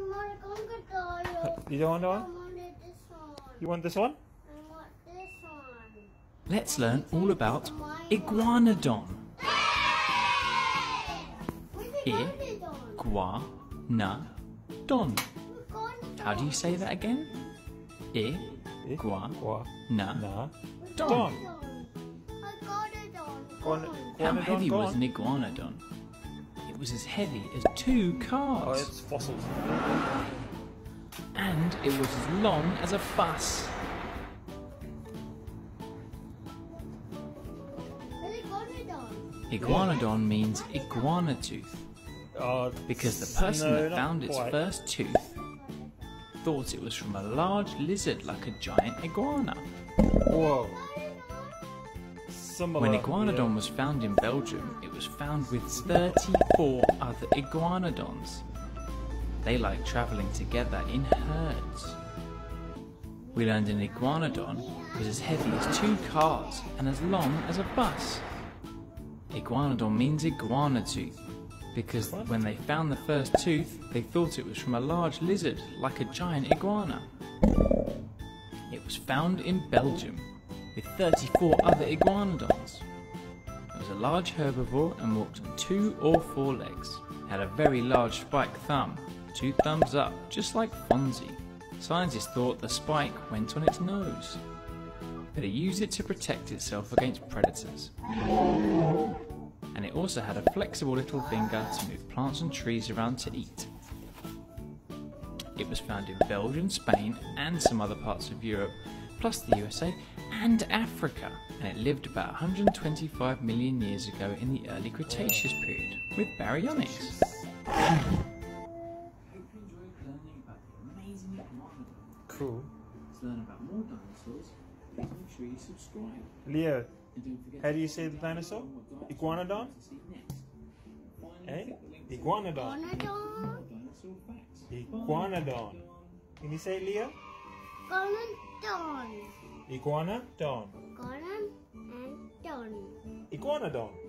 want crocodile. You don't want that I one? wanted this one. You want this one? I want this one. Let's learn all about Iguanodon. Where's the Here. iguanodon? Iguanodon. How do you say that again? I, gua, Gua. na, Na. don. Don. I got it on. Guan- How heavy was an iguanodon? It was as heavy as two cars. it's fossils. And it was as long as a bus. Iguanodon? Iguanodon means iguana tooth Uh, because the person no, that found its quite. first tooth thought it was from a large lizard like a giant iguana. Whoa. Similar. When Iguanodon yeah. was found in Belgium, it was found with 34 other iguanodons. They like travelling together in herds. We learned an iguanodon was as heavy as two cars and as long as a bus. Iguanodon means iguana tooth because when they found the first tooth, they thought it was from a large lizard like a giant iguana. It was found in Belgium with 34 other iguanodons. It was a large herbivore and walked on two or four legs. It had a very large spike thumb, two thumbs up, just like Fonzie. Scientists thought the spike went on its nose, but it used it to protect itself against predators. And it also had a flexible little finger to move plants and trees around to eat. It was found in Belgium, Spain, and some other parts of Europe, plus the USA and Africa, and it lived about 125 million years ago in the early Cretaceous period with baryonyx. Cool. To learn about more dinosaurs, make sure you subscribe. Leo, And don't forget how do you say the dinosaur? Iguanodon? Eh? Iguanodon. Iguanodon. Iguanodon. Can you say it, Leo? Iguanodon. Iguanodon. Iguanodon and don. Iguanodon.